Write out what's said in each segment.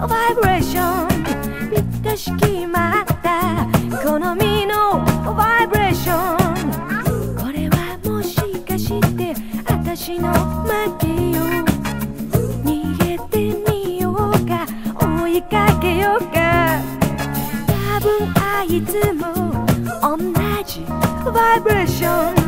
vibration. 満たし決まった。好みの vibration これはもしかして私の負けよ逃げてみようか。追いかけようか。多分あいつも同じ vibration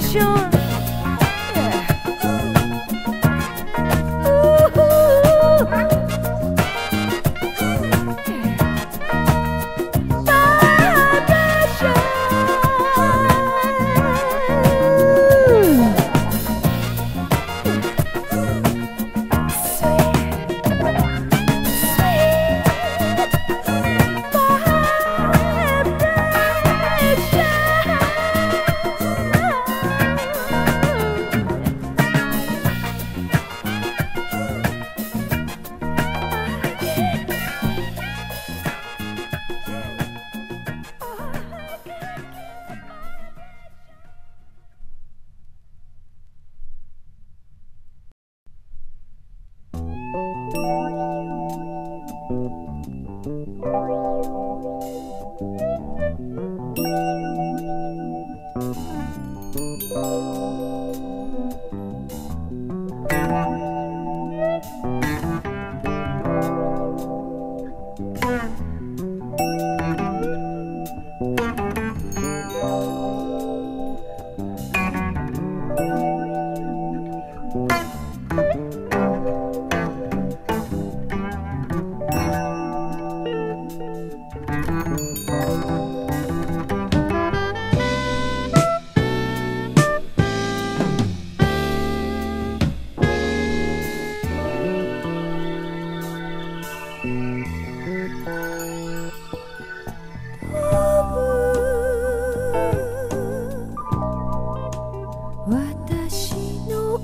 sure.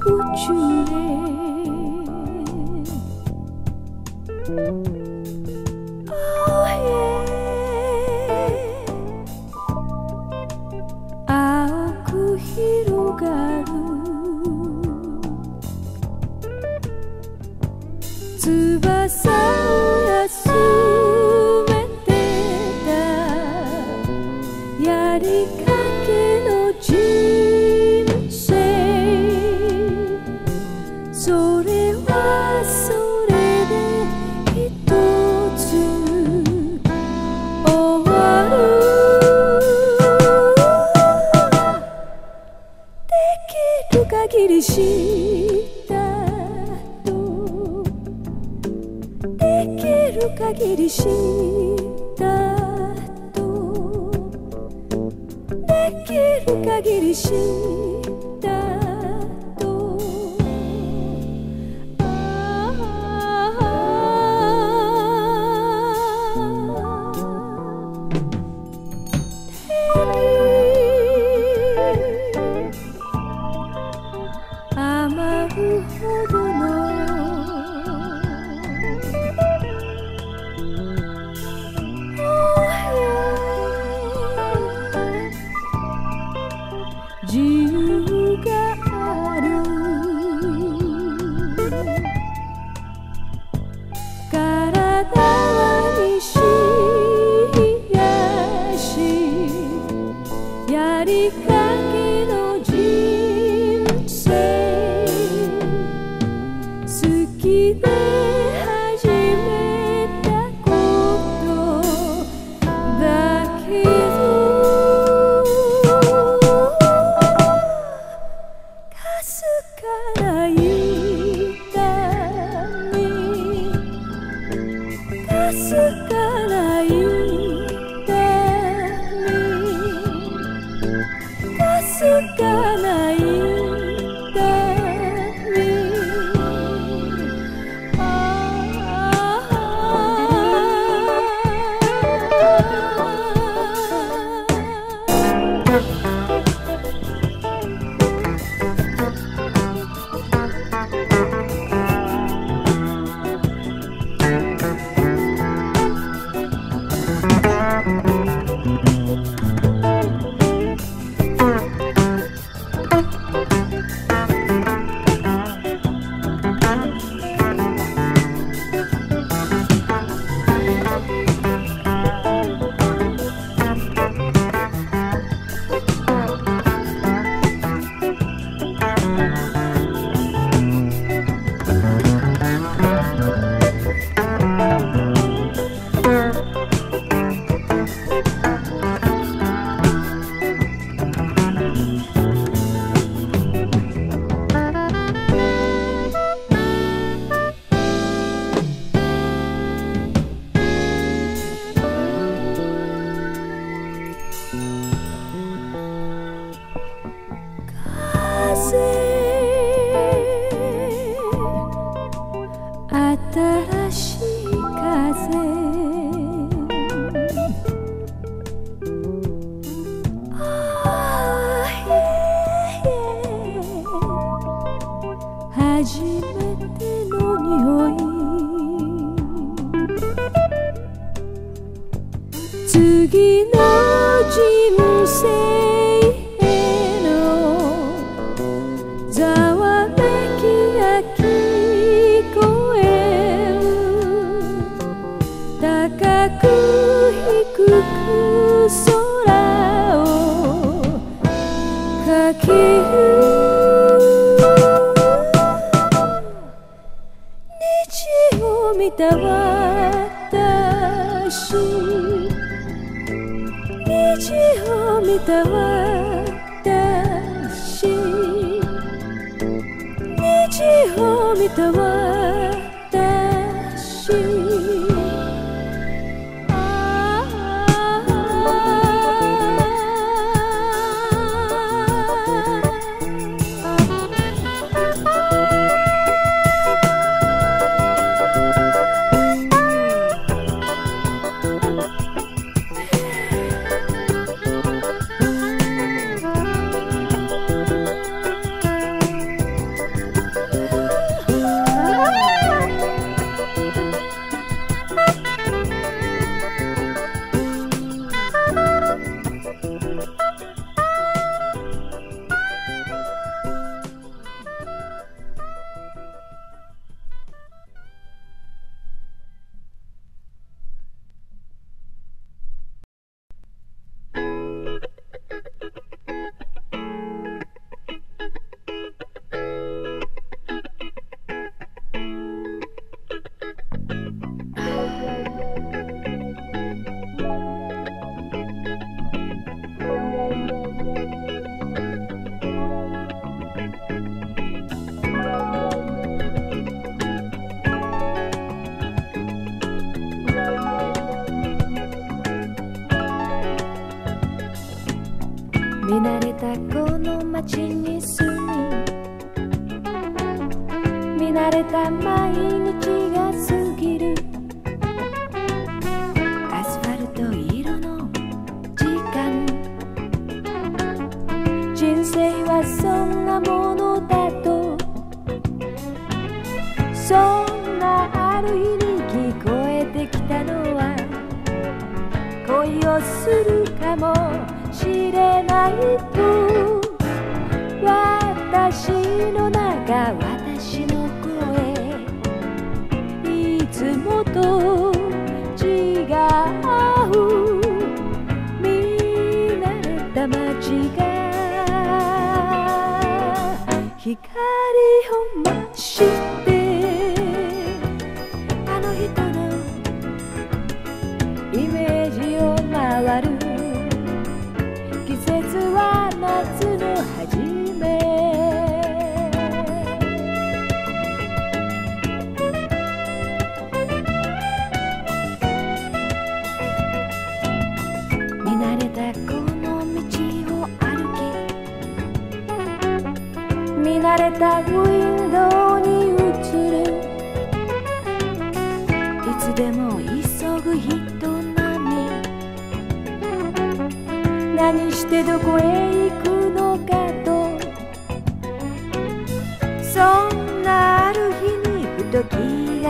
Thank you. る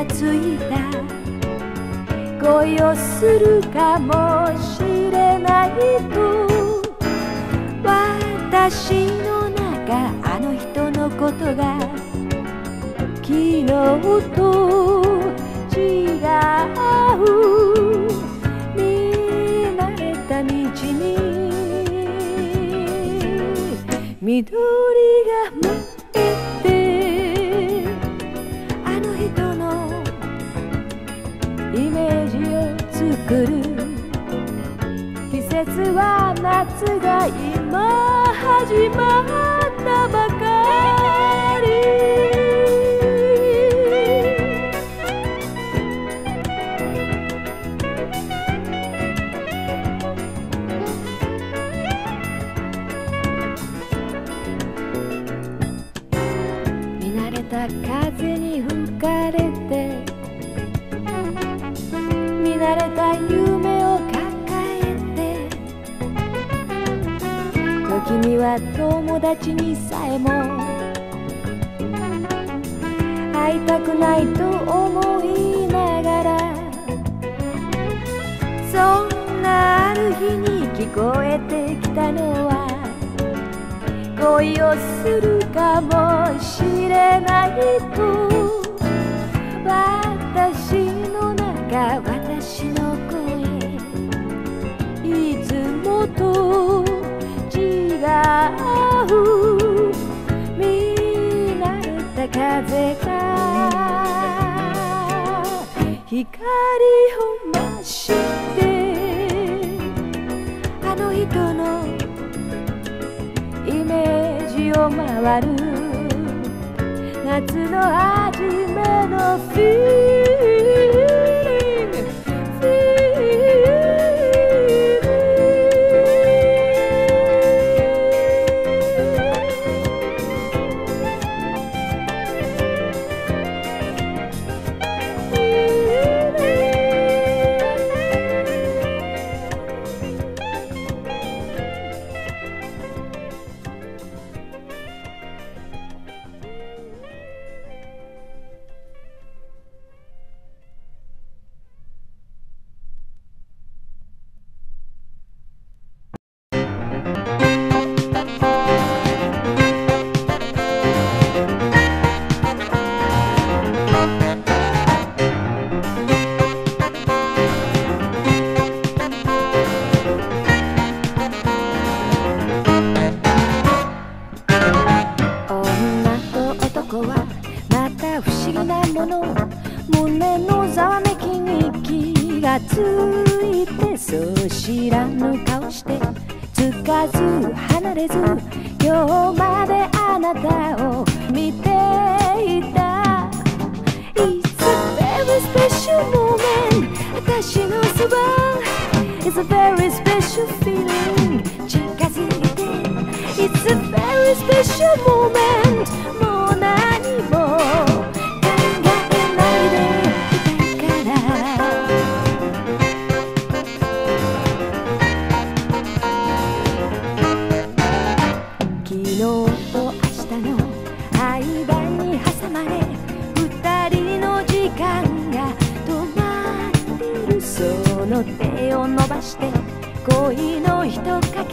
ついた。恋をするかもしれないと。私の中あの人のことが昨日と違う。見慣れた道に。緑が舞っ夏が今始まったばかり。友達にさえも。会いたくないと思いながら。そんなある日に聞こえてきたのは。恋をするかもしれないと。風が光を増してあの人のイメージを回る夏の初めのフィー不思議なもの胸のざわめきに気がついてそう知らぬ顔してつかず離れず今日まであなたを見ていた It's a very special moment 私のそば It's a very special feeling 近づいて It's a very special 平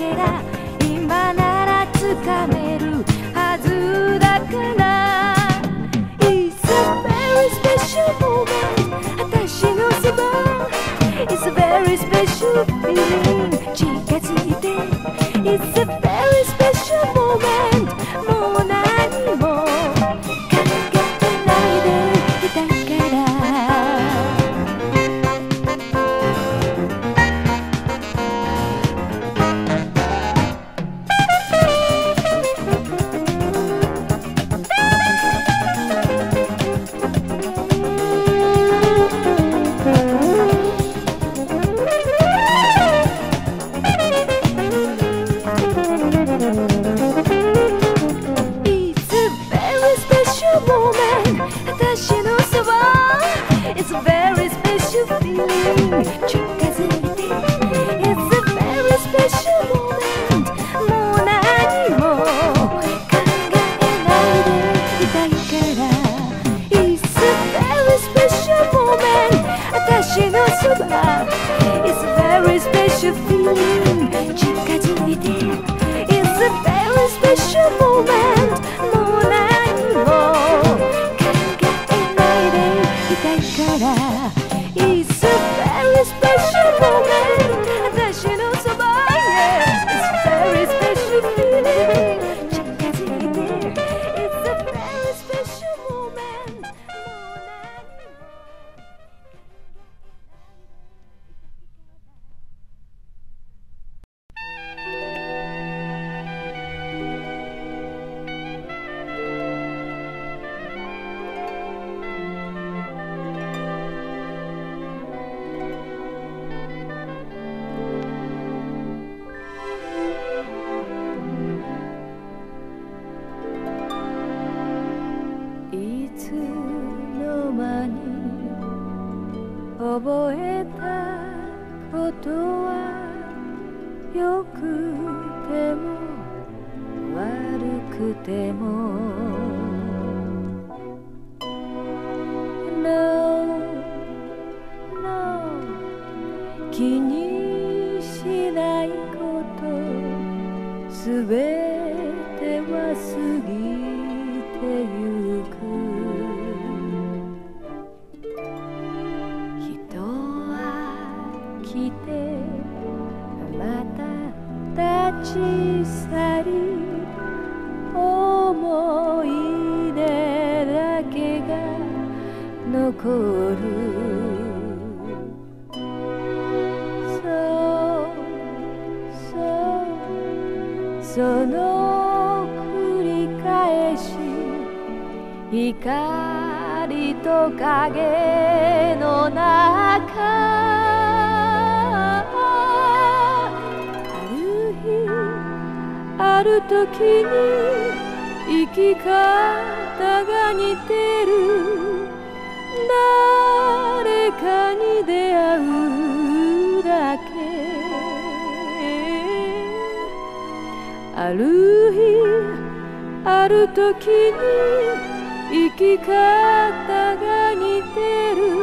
けだ今ならつかめるはずだから It's a very special moment 私のそば It's a very special feeling 近づいて It's a し光と影の中ある日ある時に生き方が似てる誰かに出会うだけ。ある日ある時に生き方が似てる。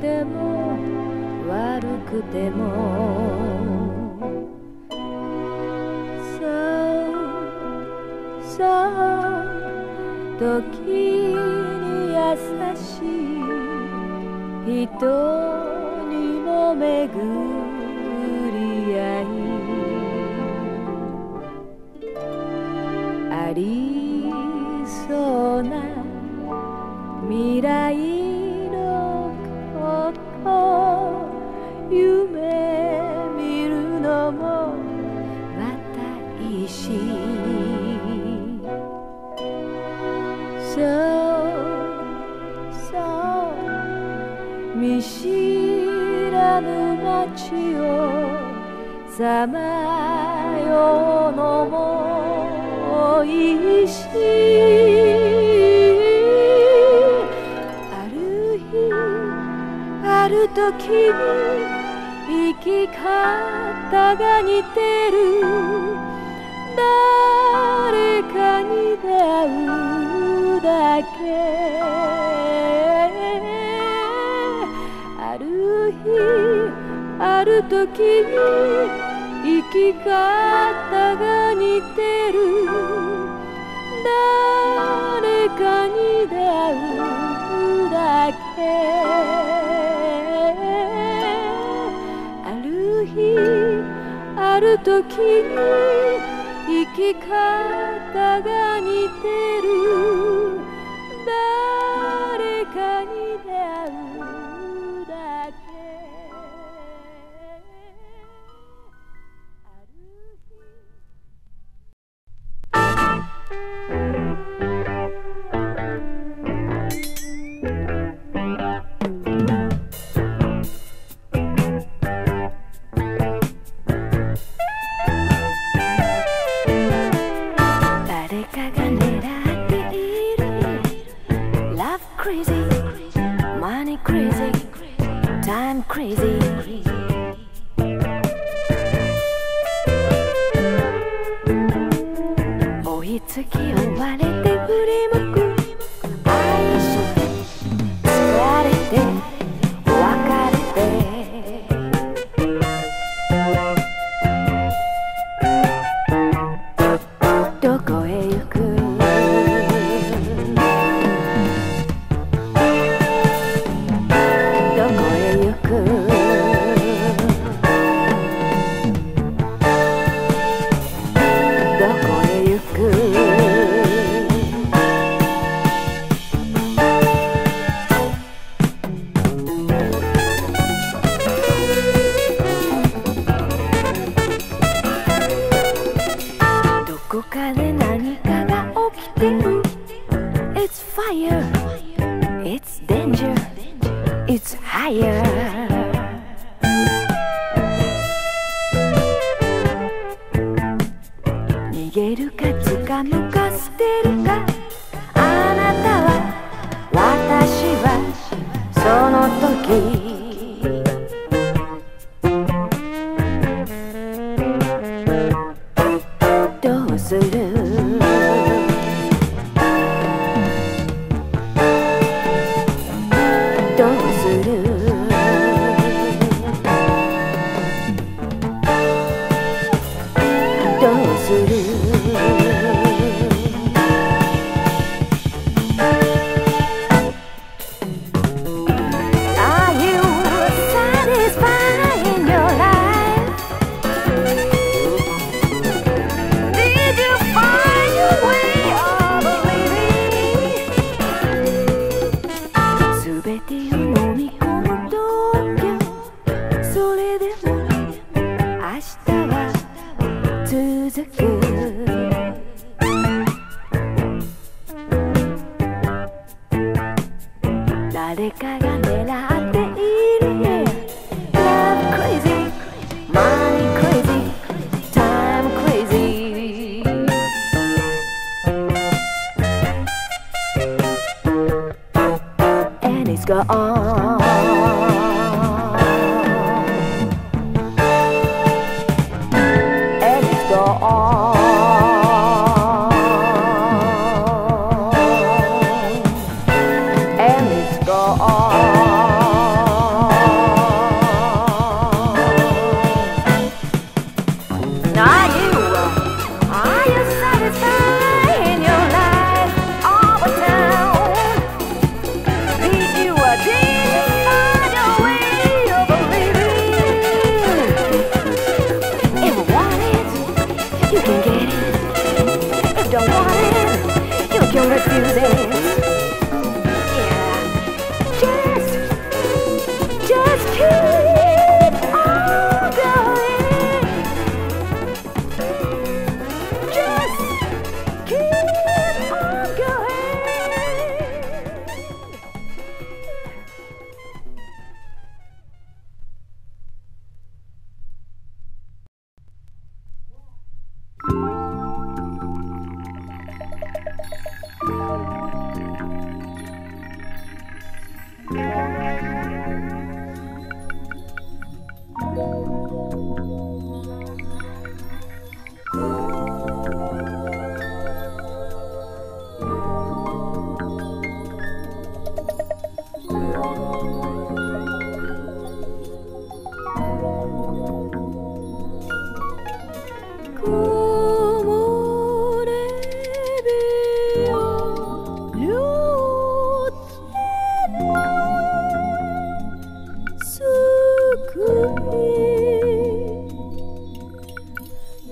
ても悪くても。So, so 時に優しい人にも恵みさまようのもいしある日ある時に生き方が似てる。誰かに出会うだけ。ある時に生き方が似てる。誰かに出会うだけ。ある日ある時に生き方が似てる。crazy.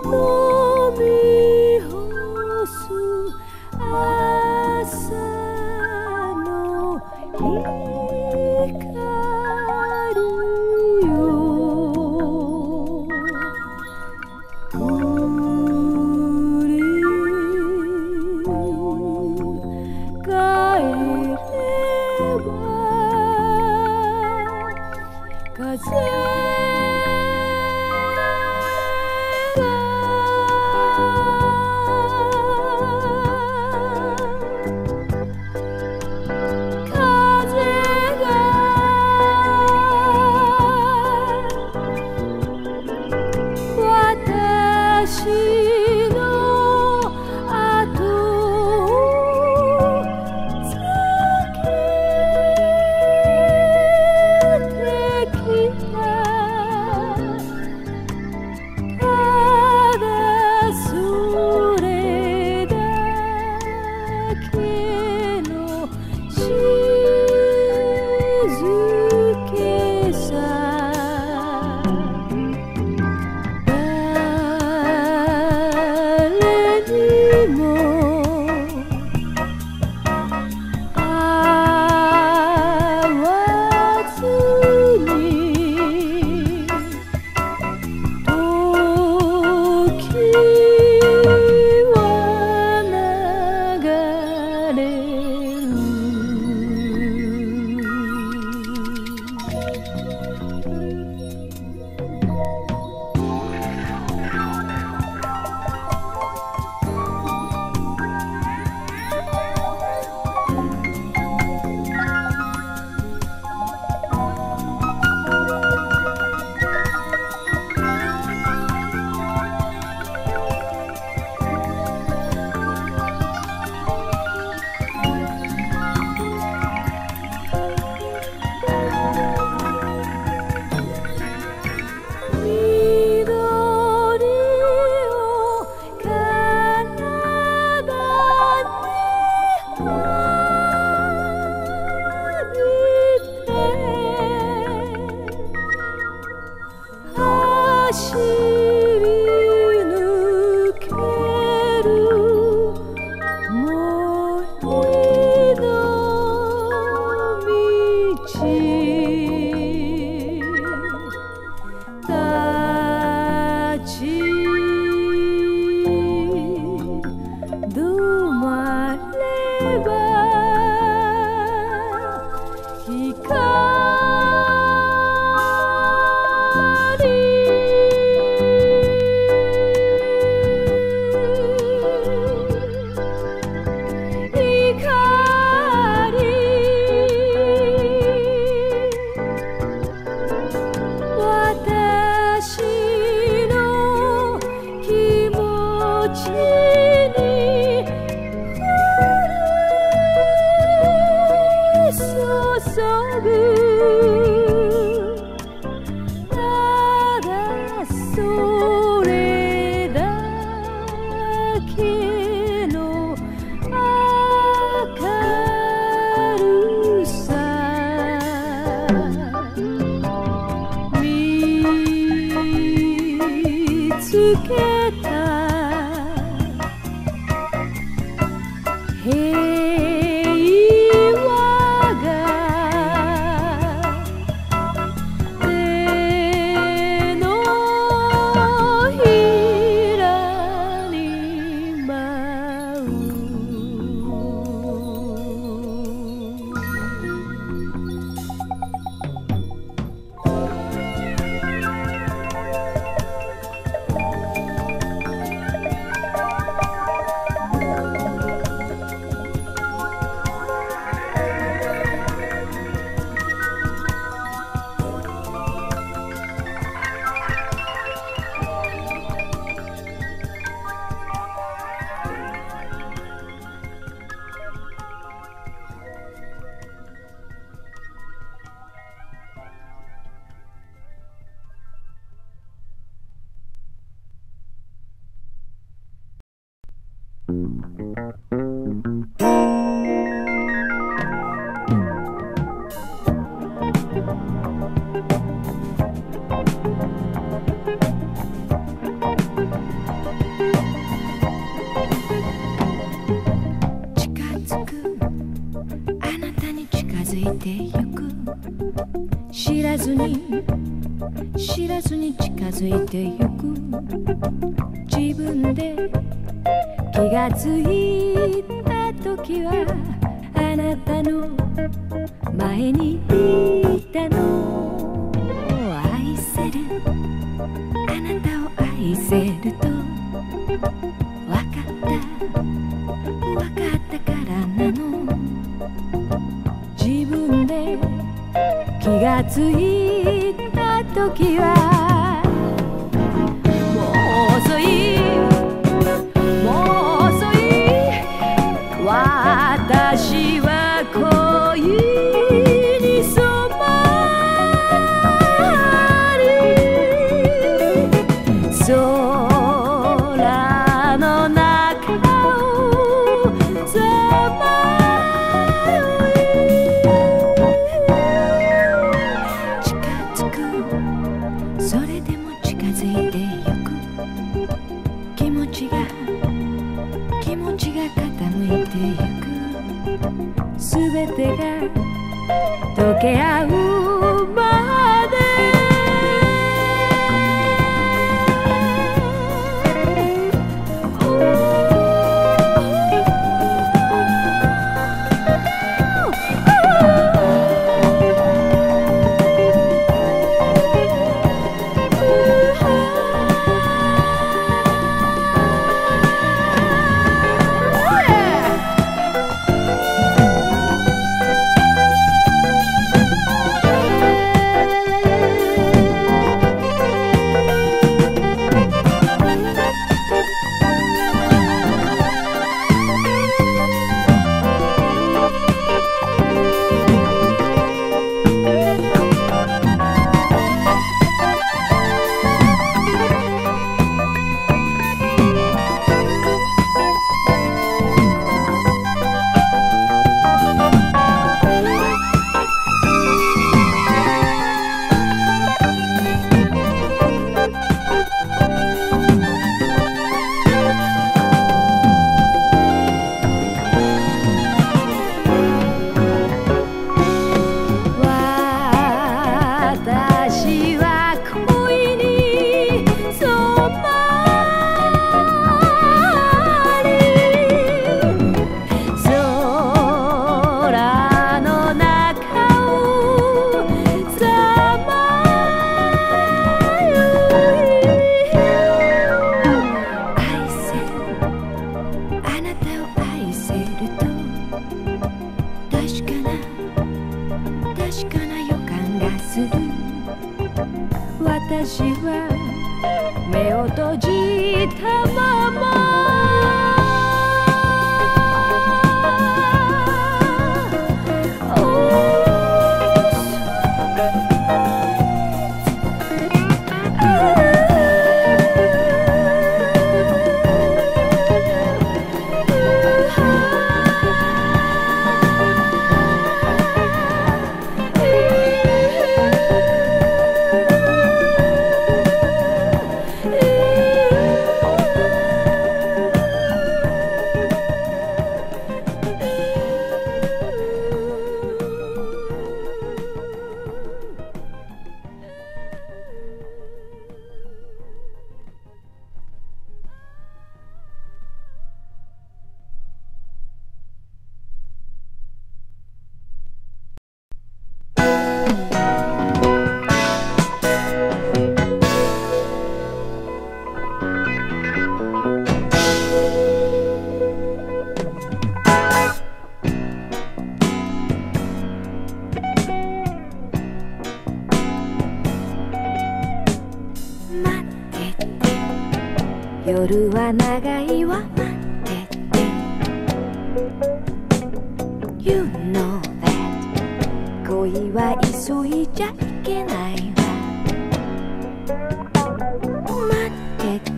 Oh. 自分で気がついた時はあなたの前にいたの。愛せる。あなたを愛せると。わかった。わかったからなの。自分で気がついた時は夜は長いわ待って。て You know that 恋は急いじゃいけないわ。待って。て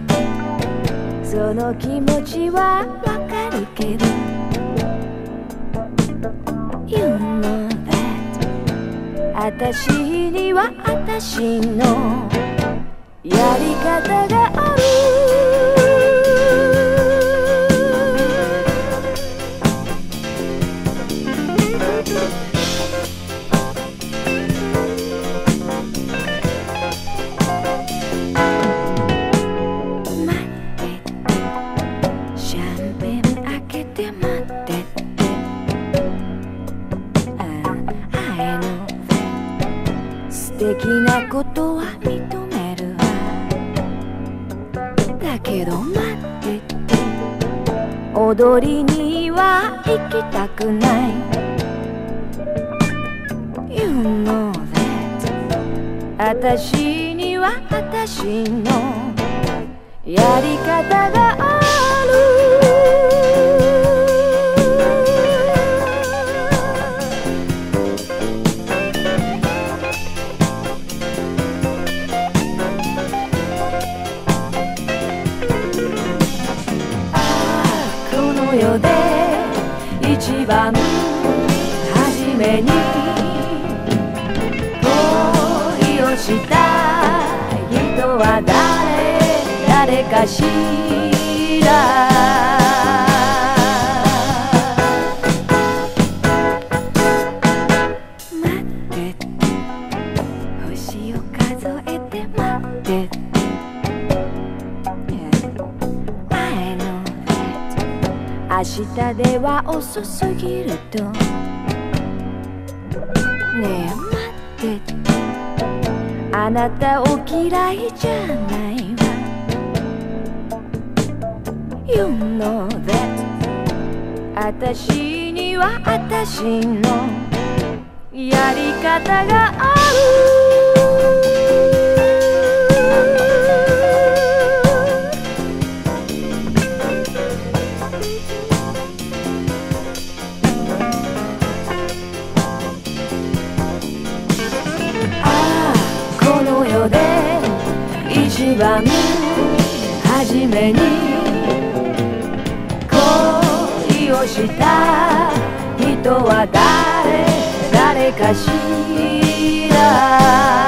そその気持ちはわかるけど。You know that 私には私のやり方が踊りには行きたくない。You know that 私には私のやり方がある。一番初めに恋をした人は誰？誰かしら？That 明日では遅すぎると。ねえ待って。あなたを嫌いじゃないわ。You know that 私には私のやり方がある。一番初めに恋をした人は誰？誰かしら？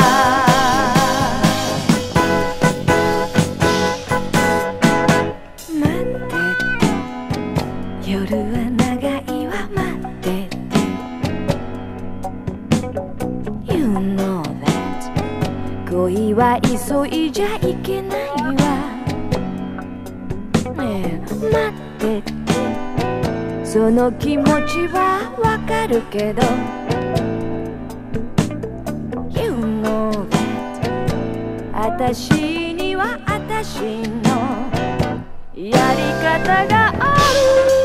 は急いじゃいけないわ。ねえ待って。てその気持ちはわかるけど。You know that 私には私のやり方がある。